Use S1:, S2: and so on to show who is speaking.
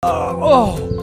S1: Uh, oh.